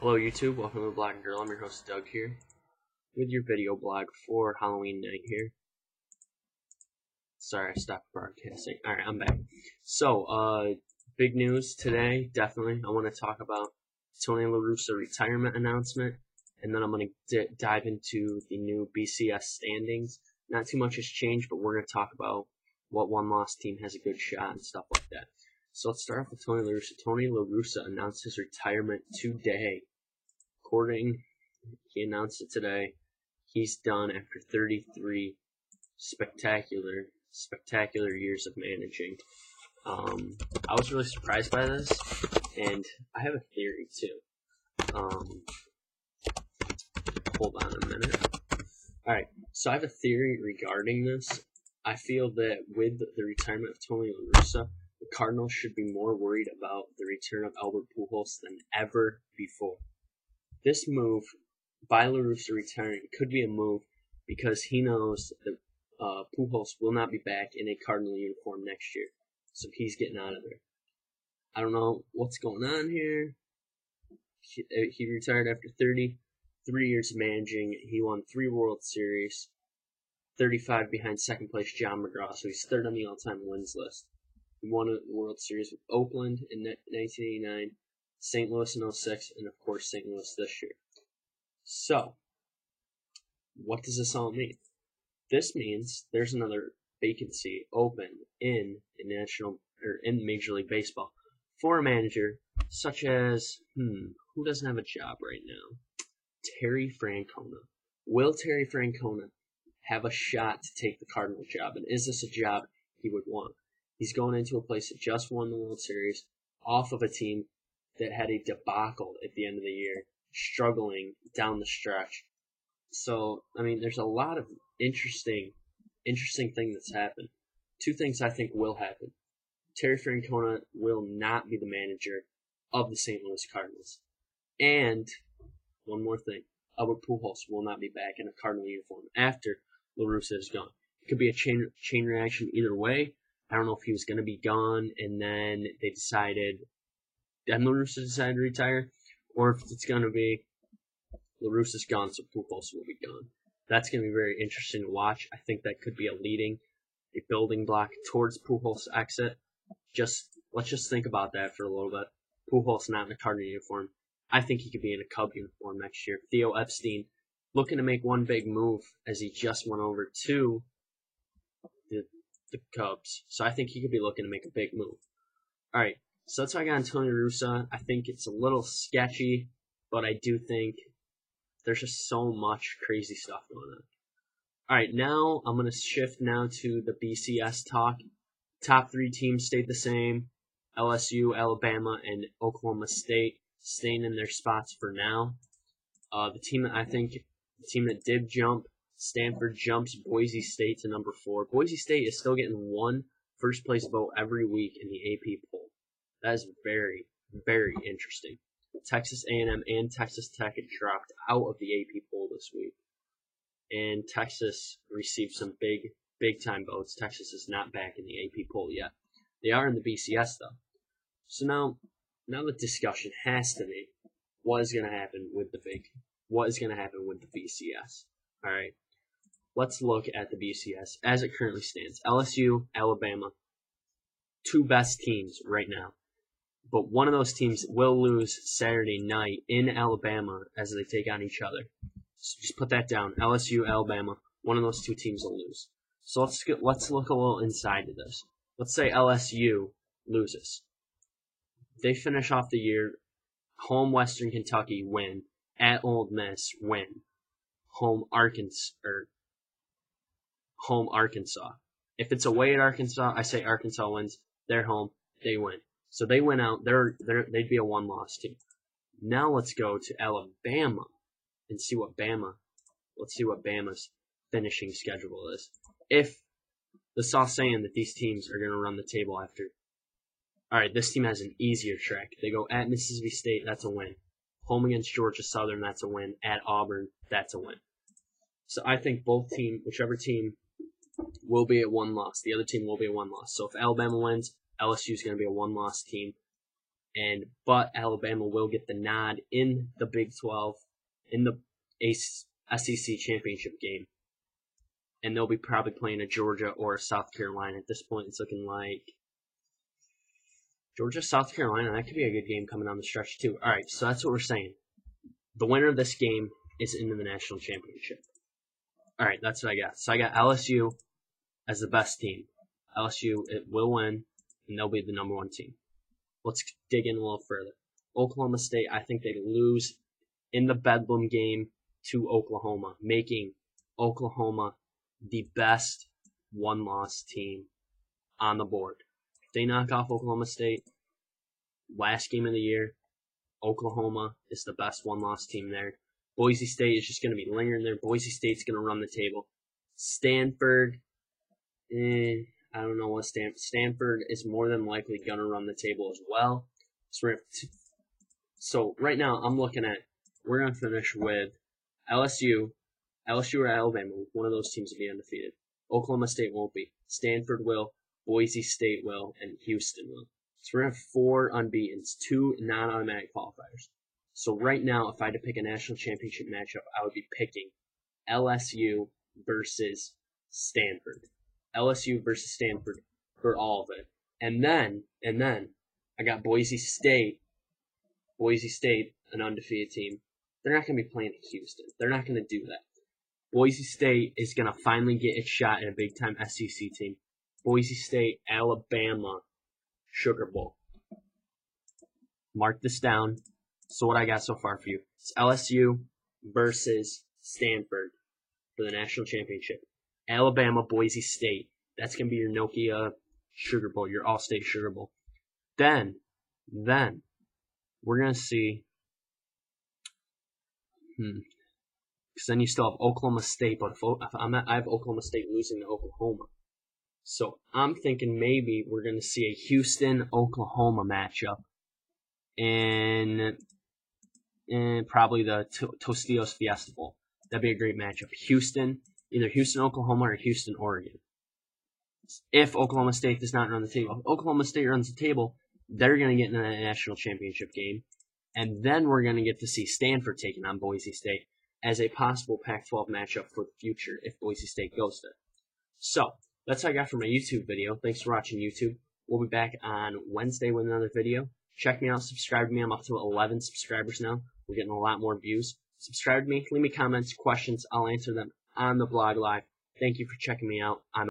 Hello YouTube, welcome to Black Girl. I'm your host Doug here with your video blog for Halloween night here. Sorry, I stopped broadcasting. Alright, I'm back. So, uh, big news today, definitely. I want to talk about Tony La Russa retirement announcement, and then I'm going to dive into the new BCS standings. Not too much has changed, but we're going to talk about what one loss team has a good shot and stuff like that. So let's start off with Tony La Russa. Tony La Russa announced his retirement today recording. He announced it today. He's done after 33 spectacular, spectacular years of managing. Um, I was really surprised by this, and I have a theory too. Um, hold on a minute. Alright, so I have a theory regarding this. I feel that with the retirement of Tony La Russa, the Cardinals should be more worried about the return of Albert Pujols than ever before. This move by La Russa retiring could be a move because he knows that uh, Pujols will not be back in a Cardinal uniform next year, so he's getting out of there. I don't know what's going on here. He, uh, he retired after 33 years of managing. He won three World Series, 35 behind second place John McGraw, so he's third on the all-time wins list. He won a World Series with Oakland in 1989, St. Louis in 06, and of course St. Louis this year. So, what does this all mean? This means there's another vacancy open in the national or in Major League Baseball for a manager such as hmm, who doesn't have a job right now? Terry Francona. Will Terry Francona have a shot to take the Cardinal job? And is this a job he would want? He's going into a place that just won the World Series off of a team that had a debacle at the end of the year, struggling down the stretch. So, I mean, there's a lot of interesting, interesting thing that's happened. Two things I think will happen. Terry Francona will not be the manager of the St. Louis Cardinals. And one more thing. Albert Pujols will not be back in a Cardinal uniform after La Russa is gone. It could be a chain chain reaction either way. I don't know if he was going to be gone and then they decided La Russa decided to retire, or if it's going to be La Russa's gone, so Pujols will be gone. That's going to be very interesting to watch. I think that could be a leading, a building block towards Pujols' exit. Just let's just think about that for a little bit. Pujols not in a Cardinal uniform. I think he could be in a Cub uniform next year. Theo Epstein looking to make one big move as he just went over to the, the Cubs. So I think he could be looking to make a big move. All right, so that's why I got Antonio Russa. I think it's a little sketchy, but I do think there's just so much crazy stuff going on. Alright, now I'm going to shift now to the BCS talk. Top three teams stayed the same. LSU, Alabama, and Oklahoma State staying in their spots for now. Uh, the team that I think, the team that did jump, Stanford jumps Boise State to number four. Boise State is still getting one first place vote every week in the AP poll. That is very, very interesting. Texas A&M and Texas Tech dropped out of the AP poll this week, and Texas received some big, big time votes. Texas is not back in the AP poll yet. They are in the BCS though. So now, now the discussion has to be what is going to happen with the big, what is going to happen with the BCS. All right, let's look at the BCS as it currently stands. LSU, Alabama, two best teams right now but one of those teams will lose Saturday night in Alabama as they take on each other. So just put that down. LSU, Alabama. One of those two teams will lose. So let's get, let's look a little inside of this. Let's say LSU loses. They finish off the year home Western Kentucky win, at Ole Miss win, home Arkansas or home Arkansas. If it's away at Arkansas, I say Arkansas wins. They're home, they win. So they went out. They're, they're they'd be a one loss team. Now let's go to Alabama and see what Bama. Let's see what Bama's finishing schedule is. If the saw saying that these teams are going to run the table after. All right, this team has an easier track. They go at Mississippi State, that's a win. Home against Georgia Southern, that's a win. At Auburn, that's a win. So I think both team, whichever team, will be at one loss. The other team will be at one loss. So if Alabama wins, LSU is going to be a one loss team. and but Alabama will get the nod in the Big 12 in the SEC championship game, and they'll be probably playing a Georgia or a South Carolina. At this point, it's looking like Georgia, South Carolina. That could be a good game coming on the stretch too. All right, so that's what we're saying. The winner of this game is into the national championship. All right, that's what I got. So I got LSU as the best team. LSU it will win, and they'll be the number one team. Let's dig in a little further. Oklahoma State, I think they lose in the Bedlam game to Oklahoma, making Oklahoma the best one loss team on the board. They knock off Oklahoma State. Last game of the year, Oklahoma is the best one loss team there. Boise State is just going to be lingering there. Boise State's going to run the table. Stanford, eh, I don't know what Stanford. Stanford is more than likely going to run the table as well. So, so right now, I'm looking at we're going to finish with LSU, LSU or Alabama. One of those teams will be undefeated. Oklahoma State won't be. Stanford will. Boise State will, and Houston will. So we're going to have four unbeaten's, two non-automatic qualifiers. So right now, if I had to pick a national championship matchup, I would be picking LSU versus Stanford. LSU versus Stanford for all of it. And then, and then, I got Boise State. Boise State, an undefeated team. They're not going to be playing at Houston. They're not going to do that. Boise State is going to finally get its shot at a big time SEC team. Boise State, Alabama, Sugar Bowl. Mark this down. So what I got so far for you. It's LSU versus Stanford for the national championship. Alabama, Boise State. That's gonna be your Nokia Sugar Bowl, your Allstate Sugar Bowl. Then, then we're gonna see. Hmm. Because then you still have Oklahoma State, but if, if I'm at, I have Oklahoma State losing to Oklahoma. So I'm thinking maybe we're going to see a Houston Oklahoma matchup in, in probably the Tostitos Fiesta Bowl. That'd be a great matchup. Houston, either Houston Oklahoma or Houston Oregon. If Oklahoma State does not run the table, if Oklahoma State runs the table, they're going to get in the national championship game. And then we're going to get to see Stanford taking on Boise State as a possible Pac 12 matchup for the future if Boise State goes there. So, that's all I got for my YouTube video. Thanks for watching YouTube. We'll be back on Wednesday with another video. Check me out, subscribe to me. I'm up to 11 subscribers now. We're getting a lot more views. Subscribe to me, leave me comments, questions. I'll answer them on the blog live. Thank you for checking me out. I'm